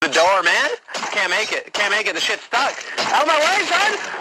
The door, man. Can't make it. Can't make it. The shit's stuck. Out of my way, son!